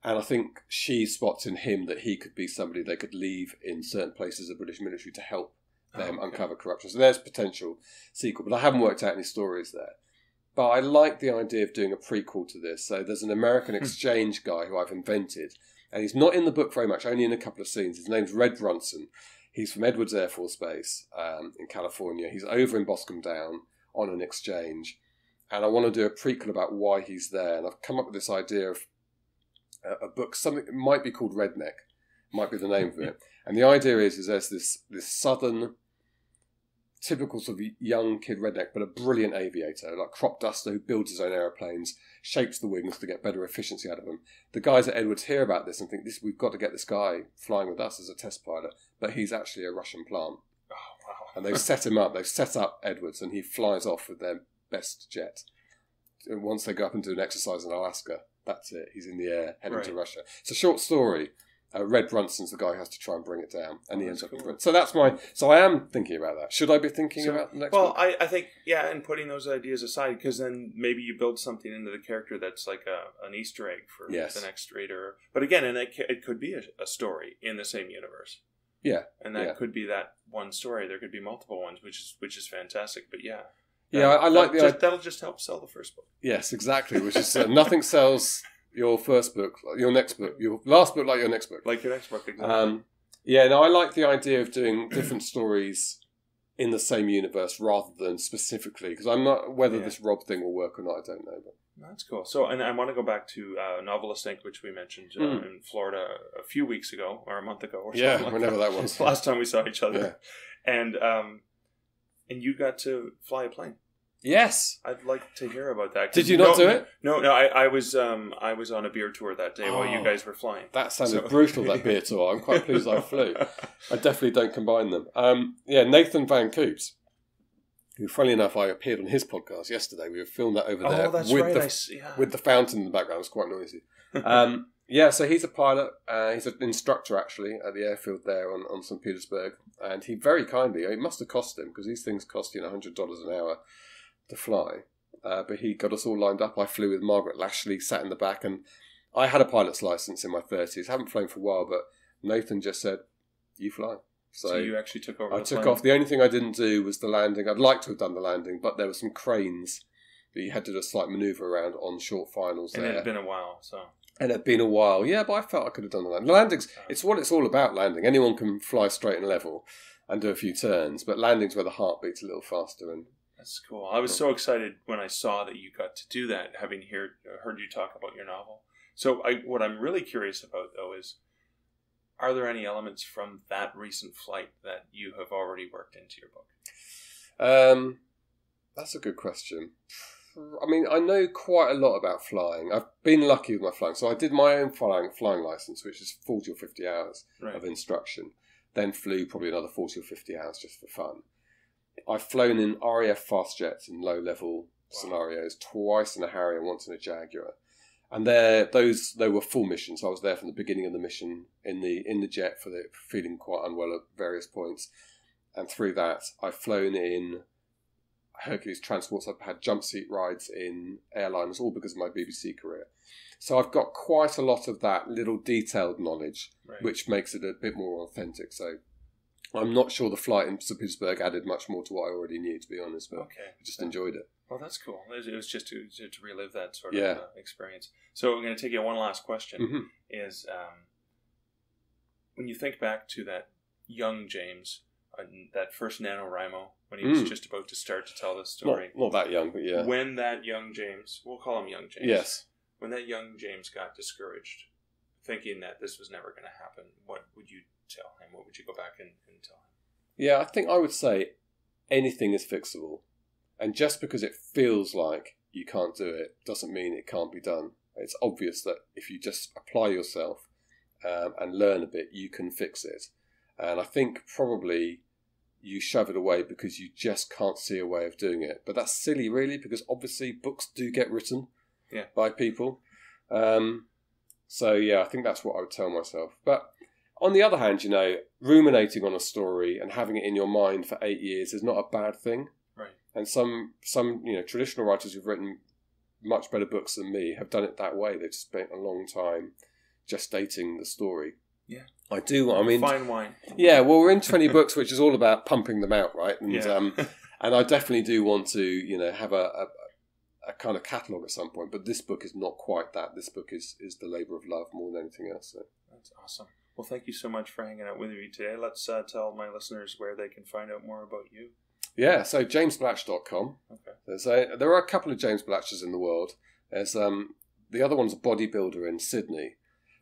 And I think she spots in him that he could be somebody they could leave in certain places of British military to help them Oh, okay. uncover corruption. So there's potential sequel, but I haven't worked out any stories there. But I like the idea of doing a prequel to this. So there's an American exchange guy who I've invented, and he's not in the book very much, only in a couple of scenes. His name's Red Brunson. He's from Edwards Air Force Base um, in California. He's over in Boscombe Down on an exchange, and I want to do a prequel about why he's there. And I've come up with this idea of a, a book, something it might be called Redneck, might be the name of it. (laughs) And the idea is, is there's this this southern typical sort of young kid redneck, but a brilliant aviator, like crop duster who builds his own aeroplanes, shapes the wings to get better efficiency out of them. The guys at Edwards hear about this and think this we've got to get this guy flying with us as a test pilot, but he's actually a Russian plant. Oh wow. And they've set him up, they've set up Edwards and he flies off with their best jet. And once they go up and do an exercise in Alaska, that's it. He's in the air heading to Russia. It's a short story. Uh, Red Brunson's the guy who has to try and bring it down, and Oh, he ends that's up. in cool. So that's my. So I am thinking about that. Should I be thinking So- about the next Well? I, I think yeah, and putting those ideas aside, because then maybe you build something into the character that's like a, an Easter egg for Yes. the next reader. But again, and it, it could be a, a story in the same universe. Yeah, and that yeah. could be that one story. There could be multiple ones, which is which is fantastic. But yeah, Yeah, I- I like that'll just, that'll just help sell the first book. Yes, exactly. Which is uh, nothing sells your first book, your next book, your last book like your next book. Like your next book, exactly. Um, yeah, no, I like the idea of doing (clears throat) different stories in the same universe rather than specifically because I'm not whether Yeah. this Rob thing will work or not. I don't know, but That's cool. So, and I want to go back to uh, Novelist Inc., which we mentioned uh, Mm. in Florida a few weeks ago or a month ago, or Yeah, like whenever that was. (laughs) Last time we saw each other, Yeah. and um, and you got to fly a plane. Yes. I'd like to hear about that. 'cause Did you not no- do it? No, no. I, I was um, I was on a beer tour that day while you Oh. guys were flying. That sounded So- brutal. That beer (laughs) tour. I'm quite pleased I flew. I definitely don't combine them. Um, yeah, Nathan Van Coops, who, funnily enough, I appeared on his podcast yesterday. We filmed that over there oh, that's with right. the I s- yeah. with the fountain in the background. It's quite noisy. Um, yeah, so he's a pilot. Uh, he's an instructor actually at the airfield there on, on St. Petersburg, and he very kindly. It must have cost him because these things cost you know hundred dollars an hour to fly. Uh, but he got us all lined up. I flew with Margaret Lashley, sat in the back, and I had a pilot's license in my thirties. Haven't flown for a while, but Nathan just said, "You fly." so, So, you actually took over. I took plane. off. The only thing I didn't do was the landing. I'd like to have done the landing, but there were some cranes that you had to do a slight manoeuvre around on short finals and there. it had been a while. So And it'd been a while. Yeah, but I felt I could have done the landing. Landings, it's what it's all about, landing. Anyone can fly straight and level and do a few turns, but landing's where the heart beats a little faster. And that's cool. I was so excited when I saw that you got to do that, having heard heard you talk about your novel. So, I, what I'm really curious about though is, are there any elements from that recent flight that you have already worked into your book? um, that's a good question. I mean, I know quite a lot about flying. I've been lucky with my flying. So I did my own flying, flying license, which is 40 or 50 hours Right. of instruction. Then flew probably another 40 or 50 hours just for fun. I've flown in RAF fast jets in low level scenarios twice in a Harrier, once in a Jaguar. And there, those they were full missions. I was there from the beginning of the mission in the in the jet for the feeling quite unwell at various points, and through that I've flown in Hercules transports. I've had jump seat rides in airlines, all because of my BBC career. So I've got quite a lot of that little detailed knowledge Right. which makes it a bit more authentic. So I'm not sure the flight in St. Petersburg added much more to what I already knew, to be honest, but okay. I just enjoyed it. Well, that's cool. It was, just to, to, to relive that sort of Yeah. uh, experience. So I'm going to take you one last question. hmm Is um, when you think back to that young James, uh, that first NaNoWriMo, when he was Mm. just about to start to tell this Not, story. not that young, but yeah. When that young James, we'll call him young James. yes. When that young James got discouraged, thinking that this was never going to happen, what would you tell him? What would you go back and, and tell him? Yeah, I think I would say anything is fixable. And just because it feels like you can't do it doesn't mean it can't be done. It's obvious that if you just apply yourself um, and learn a bit, you can fix it. And I think probably you shove it away because you just can't see a way of doing it. But that's silly, really, because obviously books do get written Yeah. by people. Um, so, yeah, I think that's what I would tell myself. But on the other hand, you know, ruminating on a story and having it in your mind for eight years is not a bad thing. Right. And some some you know traditional writers who've written much better books than me have done it that way. They've spent a long time gestating the story. Yeah. I do. I mean, Fine wine. yeah. Well, we're in twenty (laughs) books, which is all about pumping them out, right? And Yeah. um, and I definitely do want to, you know, have a, a, a kind of catalogue at some point. But this book is not quite that. This book is is the labour of love more than anything else. So. That's awesome. Well, thank you so much for hanging out with me today. Let's uh, tell my listeners where they can find out more about you. Yeah, so jamesblatch.com. Okay. There's a, there are a couple of James Blatches in the world. There's um the other one's a bodybuilder in Sydney,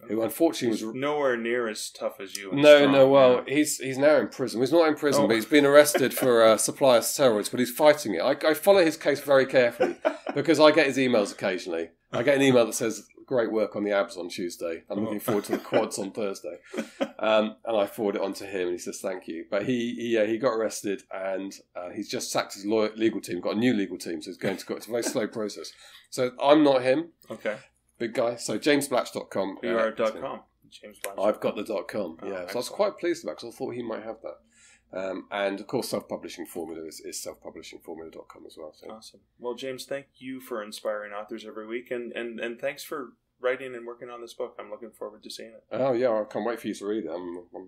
who unfortunately He's was nowhere near as tough as you. no strong, no well yeah. he's he's now in prison. He's not in prison, Oh. but he's been arrested for uh, (laughs) supply of steroids. But he's fighting it. I, I follow his case very carefully (laughs) because I get his emails occasionally. I get an email that says "Great work on the abs on Tuesday." I'm looking Oh. forward to the quads on Thursday, um, and I forward it on to him, and he says thank you. But he he, uh, he got arrested, and uh, he's just sacked his lawyer, legal team. Got a new legal team, so he's going to go. It's a very slow process. So I'm not him, Okay. big guy. So jamesblatch.com. You are dot com. James Blatch. I've got the dot com. Oh, yeah, so I was quite pleased about because I thought he might have that. Um, and of course, self publishing formula is, is selfpublishingformula.com as well. So. Awesome. Well, James, thank you for inspiring authors every week, and and and thanks for writing and working on this book. I'm looking forward to seeing it. Oh yeah, I can't wait for you to read it. I'm, I'm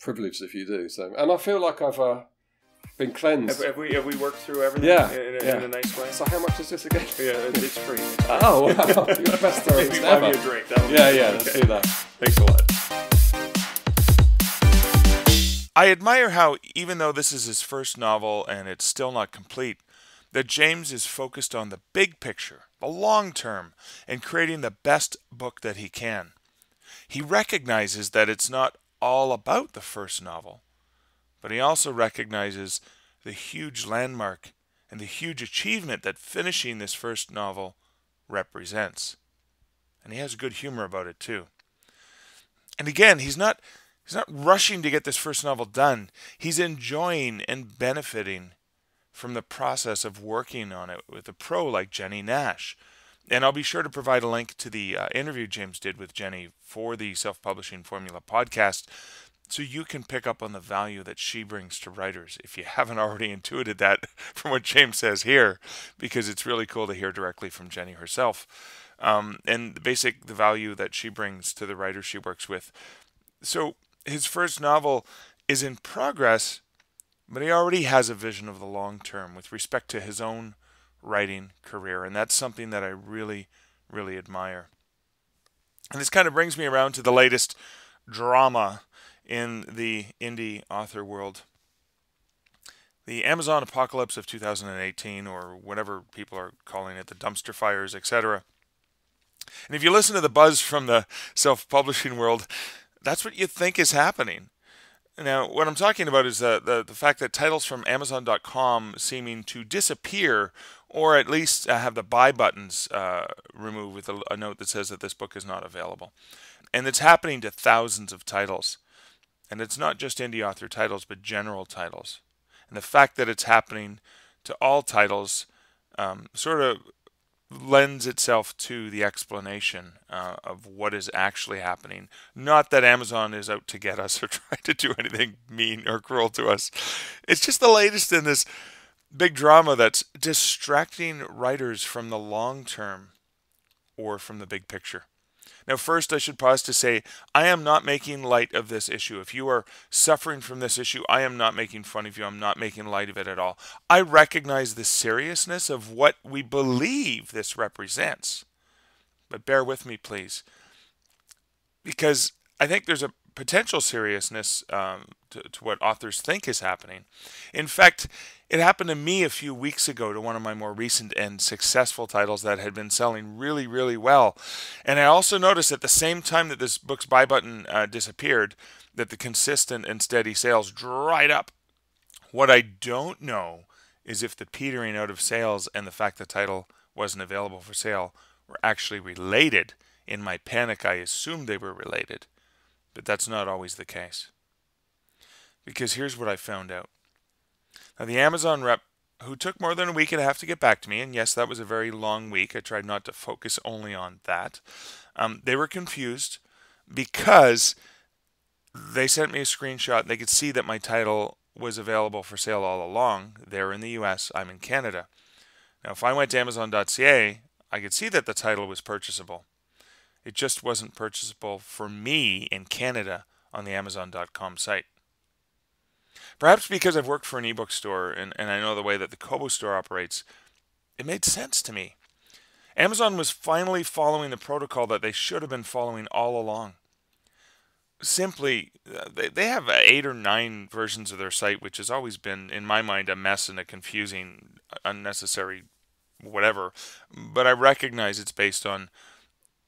privileged if you do. So, and I feel like I've uh, been cleansed. Have, have we have we worked through everything? Yeah, In, in, a, yeah. in a nice way. So how much is this again? yeah, it's free. (laughs) Oh, wow. (laughs) You're the best (laughs) Maybe therapist buy me a drink. That'll Yeah, yeah, let's do that. Thanks a lot. I admire how, even though this is his first novel and it's still not complete, that James is focused on the big picture, the long term, and creating the best book that he can. He recognizes that it's not all about the first novel, but he also recognizes the huge landmark and the huge achievement that finishing this first novel represents. And he has good humor about it too. And again, he's not he's not rushing to get this first novel done. He's enjoying and benefiting from the process of working on it with a pro like Jennie Nash. And I'll be sure to provide a link to the uh, interview James did with Jennie for the Self Publishing Formula podcast so you can pick up on the value that she brings to writers if you haven't already intuited that (laughs) from what James says here, because it's really cool to hear directly from Jenny herself. Um, and the basic the value that she brings to the writers she works with. So his first novel is in progress, but he already has a vision of the long term with respect to his own writing career, and that's something that I really, really admire. And this kind of brings me around to the latest drama in the indie author world. The Amazon apocalypse of 2018, or whatever people are calling it, the dumpster fires, etc. And if you listen to the buzz from the self publishing world, that's what you think is happening. Now, what I'm talking about is the, the, the fact that titles from Amazon.com seeming to disappear, or at least uh, have the buy buttons uh, removed with a, a note that says that this book is not available. And it's happening to thousands of titles. And it's not just indie author titles, but general titles. And the fact that it's happening to all titles um, sort of lends itself to the explanation uh, of what is actually happening. Not that Amazon is out to get us or (laughs) trying to do anything mean or cruel to us. It's just the latest in this big drama that's distracting writers from the long term or from the big picture. Now, first, I should pause to say I am not making light of this issue. If you are suffering from this issue, I am not making fun of you. I'm not making light of it at all. I recognize the seriousness of what we believe this represents. But bear with me, please, because I think there's a potential seriousness um, to, to what authors think is happening. In fact, it happened to me a few weeks ago to one of my more recent and successful titles that had been selling really, really well. And I also noticed at the same time that this book's buy button uh, disappeared, that the consistent and steady sales dried up. What I don't know is if the petering out of sales and the fact the title wasn't available for sale were actually related. In my panic, I assumed they were related, but that's not always the case. Because here's what I found out now, the Amazon rep who took more than a week and a half to get back to me, and yes, that was a very long week. I tried not to focus only on that. Um, they were confused because they sent me a screenshot. They could see that my title was available for sale all along. They're in the US, I'm in Canada. Now, if I went to Amazon.ca, I could see that the title was purchasable. It just wasn't purchasable for me in Canada on the Amazon.com site. Perhaps because I've worked for an ebook store and, and I know the way that the Kobo store operates, it made sense to me. Amazon was finally following the protocol that they should have been following all along. Simply, uh, they, they have eight or nine versions of their site, which has always been, in my mind, a mess and a confusing, unnecessary whatever. But I recognize it's based on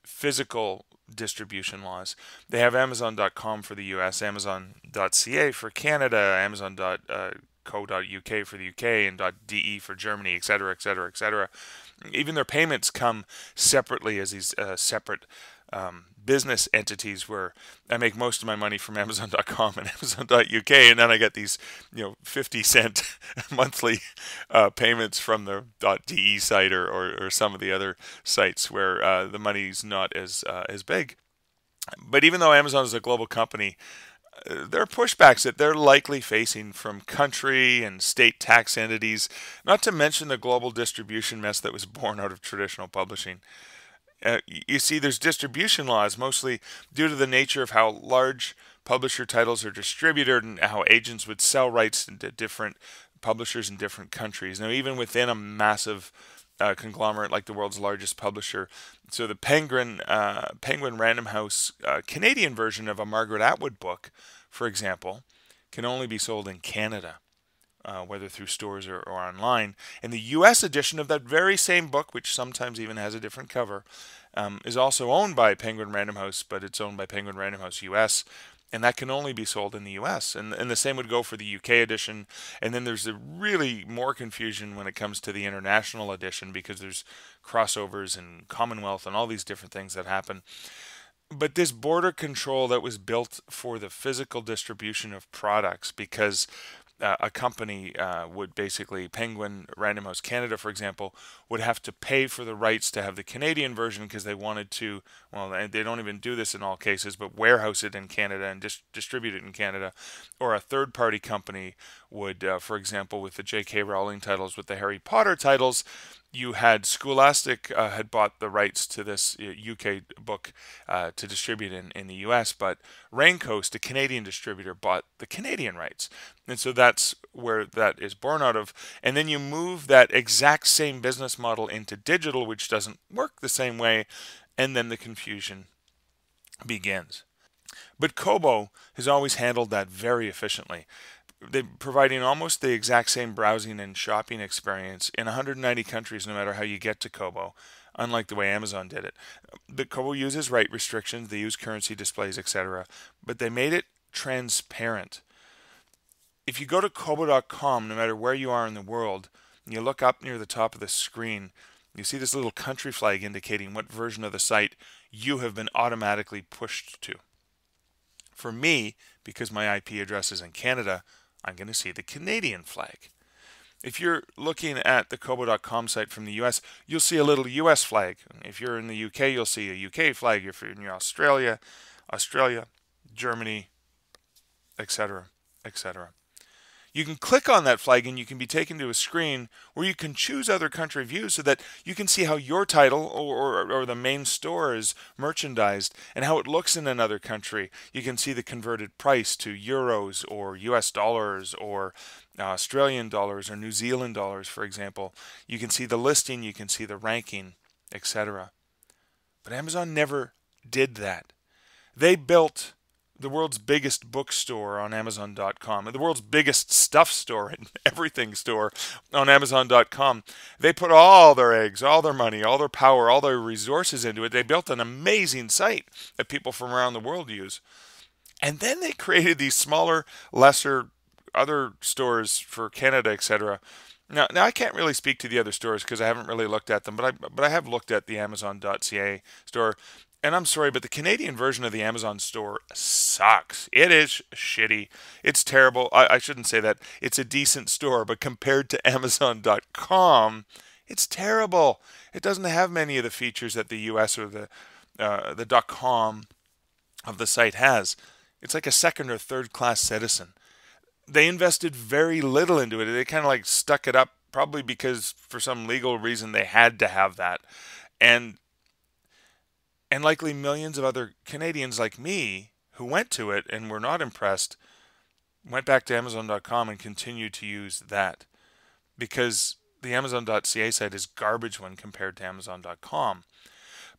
physical distribution laws. They have Amazon.com for the US, Amazon.ca for Canada, Amazon.co.uk for the UK, and .de for Germany, etc., etc., etc. Even their payments come separately as these uh, separate um, business entities where I make most of my money from Amazon.com and (laughs) Amazon.uk, and then I get these, you know, 50 cent (laughs) monthly uh, payments from the .de site or, or, or, some of the other sites where uh, the money's not as uh, as big. But even though Amazon is a global company, uh, there are pushbacks that they're likely facing from country and state tax entities, not to mention the global distribution mess that was born out of traditional publishing. Uh, you see, there's distribution laws, mostly due to the nature of how large publisher titles are distributed and how agents would sell rights to different publishers in different countries. Now, even within a massive uh, conglomerate like the world's largest publisher, so the Penguin uh, Penguin Random House uh, Canadian version of a Margaret Atwood book, for example, can only be sold in Canada uh, whether through stores or, or online. And the US edition of that very same book, which sometimes even has a different cover, um, is also owned by Penguin Random House, but it's owned by Penguin Random House US. And that can only be sold in the US. And, and the same would go for the UK edition. And then there's a really more confusion when it comes to the international edition because there's crossovers and Commonwealth and all these different things that happen but this border control that was built for the physical distribution of products because uh, a company uh, would basically Penguin Random House Canada, for example, would have to pay for the rights to have the Canadian version because they wanted to. Well, they don't even do this in all cases, but warehouse it in Canada and dis- distribute it in Canada. Or a third-party company would, uh, for example, with the J.K. Rowling titles, with the Harry Potter titles, you had Scholastic uh, had bought the rights to this UK uh, book uh, to distribute in, in the US, but Raincoast, a Canadian distributor, bought the Canadian rights. And so that's where that is born out of. And then you move that exact same business model into digital, which doesn't work the same way, and then the confusion begins. But Kobo has always handled that very efficiently they're providing almost the exact same browsing and shopping experience in 190 countries no matter how you get to Kobo, unlike the way Amazon did it. But Kobo uses right restrictions, they use currency displays, etc., but they made it transparent. If you go to kobo.com, no matter where you are in the world, and you look up near the top of the screen, you see this little country flag indicating what version of the site you have been automatically pushed to. For me, because my IP address is in Canada, I'm going to see the Canadian flag. If you're looking at the Kobo.com site from the US, you'll see a little US flag. If you're in the UK, you'll see a UK flag. If you're in Australia, Australia, Germany, etc., etc. you can click on that flag and you can be taken to a screen where you can choose other country views so that you can see how your title or, or, or, the main store is merchandised and how it looks in another country. You can see the converted price to euros or US dollars or uh, Australian dollars or New Zealand dollars, for example. You can see the listing, you can see the ranking, etc. But Amazon never did that. They built the world's biggest bookstore on Amazon.com, the world's biggest stuff store and (laughs) everything store on Amazon.com. They put all their eggs, all their money, all their power, all their resources into it. They built an amazing site that people from around the world use. And then they created these smaller, lesser, other stores for Canada, etc. Now, now I can't really speak to the other stores because I haven't really looked at them, but I but I have looked at the Amazon.ca store and I'm sorry, but the Canadian version of the Amazon store sucks. It is shitty. It's terrible. I, I, shouldn't say that. It's a decent store, but compared to (laughs) Amazon.com, it's terrible. It doesn't have many of the features that the US or the uh, the .com of the site has. It's like a second or third class citizen. They invested very little into it. They kind of like stuck it up, probably because for some legal reason they had to have that. And and likely millions of other Canadians like me who went to it and were not impressed went back to Amazon.com and continued to use that because the Amazon.ca site is garbage when compared to Amazon.com.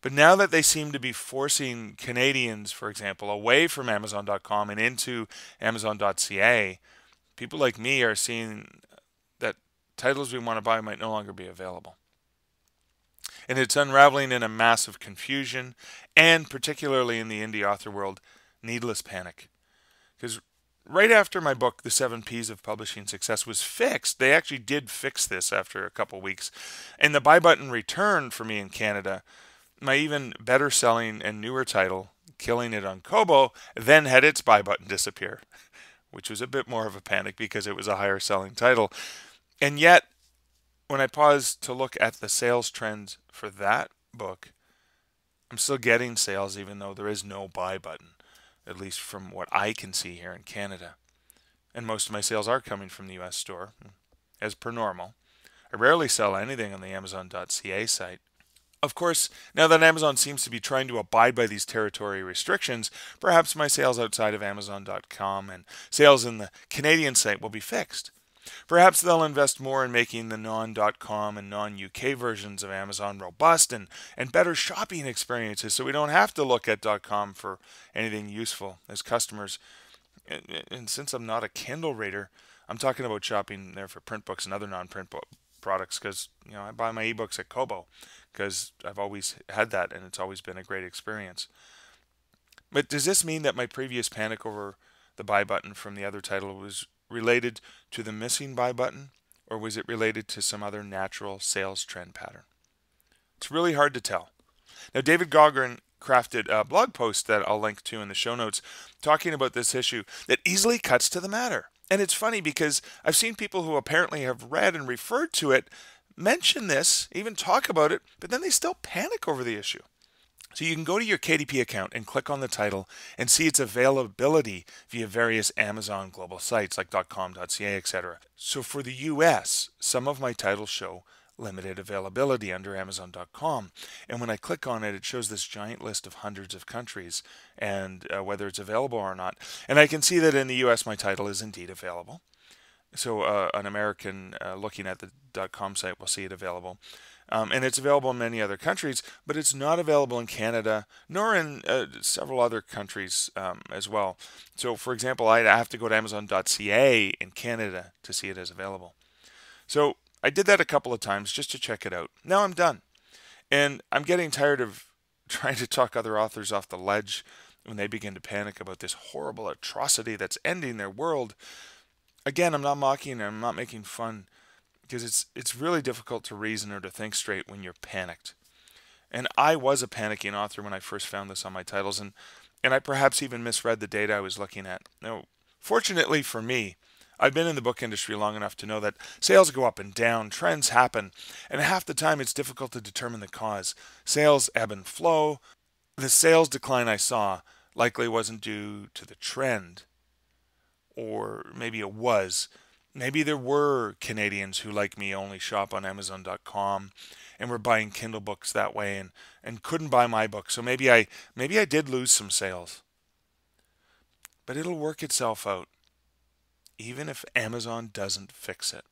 But now that they seem to be forcing Canadians, for example, away from Amazon.com and into Amazon.ca, people like me are seeing that titles we want to buy might no longer be available and it's unraveling in a mass of confusion and particularly in the indie author world needless panic. Because right after my book the seven p's of publishing success was fixed they actually did fix this after a couple weeks and the buy button returned for me in canada my even better selling and newer title killing it on kobo then had its buy button disappear (laughs) which was a bit more of a panic because it was a higher selling title. And yet when I pause to look at the sales trends for that book, I'm still getting sales even though there is no buy button, at least from what I can see here in Canada. And most of my sales are coming from the US store, as per normal. I rarely sell anything on the Amazon.ca site. Of course, now that Amazon seems to be trying to abide by these territory restrictions, perhaps my sales outside of Amazon.com and sales in the Canadian site will be fixed. Perhaps they'll invest more in making the non.com and non-UK versions of Amazon robust and, and better shopping experiences so we don't have to look at .com for anything useful as customers. And, and since I'm not a Kindle reader, I'm talking about shopping there for print books and other non-print book products because you know I buy my ebooks at Kobo because I've always had that and it's always been a great experience. But does this mean that my previous panic over the buy button from the other title was related to the missing buy button or was it related to some other natural sales trend pattern? It's really hard to tell. Now, David Gaughran crafted a blog post that I'll link to in the show notes talking about this issue that easily cuts to the matter. And it's funny because I've seen people who apparently have read and referred to it mention this, even talk about it, but then they still panic over the issue. So you can go to your KDP account and click on the title and see its availability via various Amazon global sites like .com, .ca, etc. So for the US, some of my titles show limited availability under Amazon.com. And when I click on it, it shows this giant list of hundreds of countries and uh, whether it's available or not. And I can see that in the US, my title is indeed available. So uh, an American uh, looking at the .com site will see it available. Um, and it's available in many other countries, but it's not available in Canada nor in uh, several other countries um, as well. So, for example, I have to go to Amazon.ca in Canada to see it as available. So, I did that a couple of times just to check it out. Now I'm done. And I'm getting tired of (laughs) trying to talk other authors off the ledge when they begin to panic about this horrible atrocity that's ending their world. Again, I'm not mocking, I'm not making fun because it's it's really difficult to reason or to think straight when you're panicked. And I was a panicking author when I first found this on my titles, and and I perhaps even misread the data I was looking at. Now, fortunately for me, I've been in the book industry long enough to know that sales go up and down, trends happen, and half the time it's difficult to determine the cause. Sales ebb and flow. The sales decline I saw likely wasn't due to the trend, or maybe it was, maybe there were Canadians who, like me, only shop on Amazon.com and were buying Kindle books that way and, and couldn't buy my book. So maybe I maybe I did lose some sales. But it'll work itself out, even if Amazon doesn't fix it.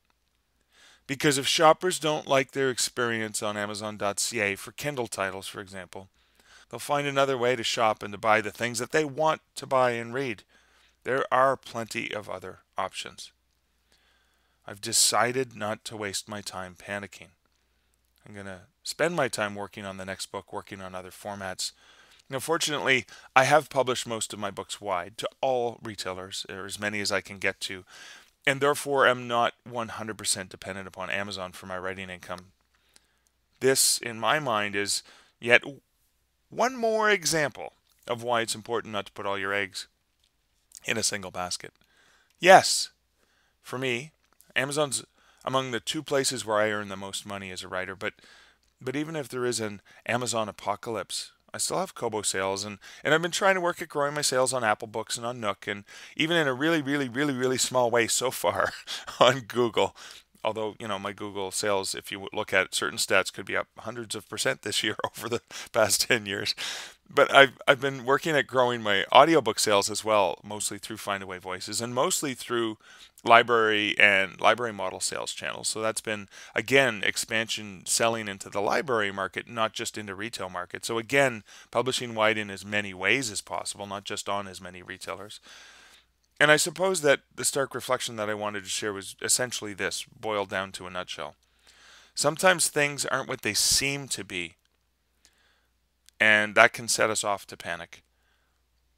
Because if shoppers don't like their experience on Amazon.ca for Kindle titles, for example, they'll find another way to shop and to buy the things that they want to buy and read. There are plenty of other options. I've decided not to waste my time panicking. I'm going to spend my time working on the next book, working on other formats. Now, fortunately, I have published most of my books wide to all retailers, or as many as I can get to, and therefore am not 100% dependent upon Amazon for my writing income. This, in my mind, is yet one more example of why it's important not to put all your eggs in a single basket. Yes, for me, Amazon's among the two places where I earn the most money as a writer. But but even if there is an Amazon apocalypse, I still have Kobo sales and, and I've been trying to work at growing my sales on Apple Books and on Nook and even in a really, really, really, really small way so far (laughs) on Google. Although, you know, my Google sales, if you look at certain stats, could be up hundreds of percent this year (laughs) over the past 10 years but I've I've been working at growing my audiobook sales as well, mostly through Findaway Voices and mostly through library and library model sales channels. So that's been again expansion selling into the library market, not just into retail market. So again, publishing wide in as many ways as possible, not just on as many retailers. And I suppose that the stark reflection that I wanted to share was essentially this, boiled down to a nutshell. Sometimes things aren't what they seem to be and that can set us off to panic.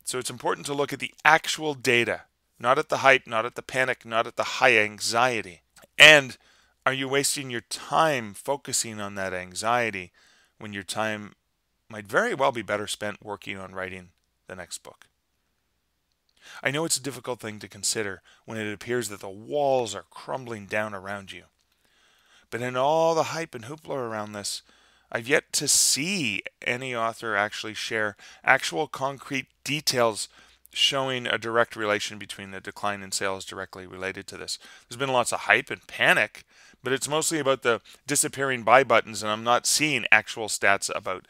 So it's important to look at the actual data, not at the hype, not at the panic, not at the high anxiety. And are you wasting your time focusing on that anxiety when your time might very well be better spent working on writing the next book? I know it's a difficult thing to consider when it appears that the walls are crumbling down around you. But in all the hype and hoopla around this, I've yet to see any author actually share actual concrete details showing a direct relation between the decline in sales directly related to this. There's been lots of hype and panic, but it's mostly about the disappearing buy buttons, and I'm not seeing actual stats about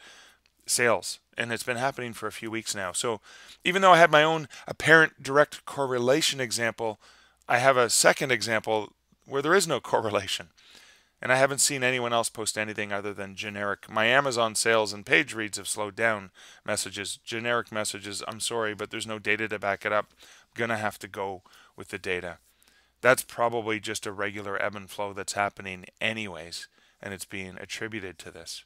sales. And it's been happening for a few weeks now. So even though I had my own apparent direct correlation example, I have a second example where there is no (laughs) correlation. And I haven't seen anyone else post anything other than generic. My Amazon sales and page reads have slowed down messages, generic messages. I'm sorry, but there's no data to back it up. I'm going to have to go with the data. That's probably just a regular ebb and flow that's happening, anyways, and it's being attributed to this.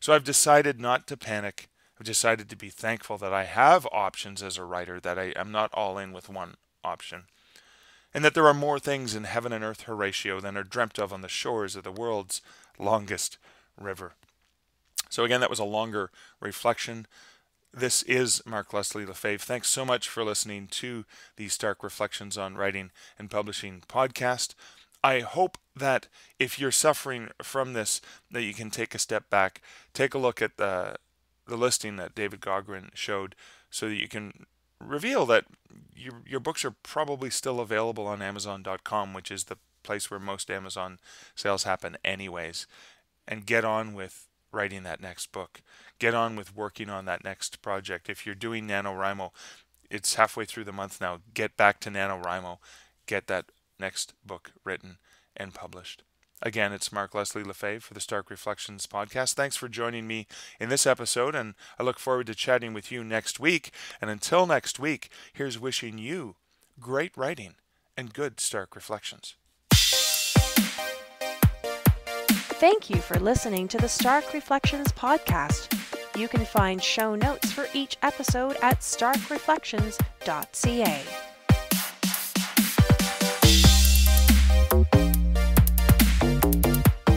So I've decided not to panic. I've decided to be thankful that I have options as a writer, that I am not all in with one option and that there are more things in heaven and earth, Horatio, than are dreamt of on the shores of the world's longest river. So, again, that was a longer reflection. This is Mark Leslie Lefebvre. Thanks so much for listening to the Stark Reflections on Writing and Publishing podcast. I hope that if you're suffering from this, that you can take a step back, take a look at the the listing that David Gaughran showed, so that you can reveal that your your books are probably still available on Amazon.com, which is the place where most Amazon sales happen, anyways. And get on with writing that next book. Get on with working on that next project. If you're doing NaNoWriMo, it's halfway through the month now. Get back to NaNoWriMo. Get that next book written and published. Again, it's Mark Leslie Lefebvre for the Stark Reflections podcast. Thanks for joining me in this episode, and I look forward to chatting with you next week. And until next week, here's wishing you great writing and good Stark Reflections. Thank you for listening to the Stark Reflections podcast. You can find show notes for each episode at starkreflections.ca.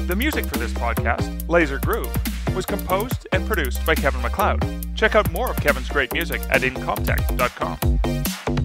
The music for this podcast, Laser Groove, was composed and produced by Kevin MacLeod. Check out more of Kevin's great music at incompetech.com.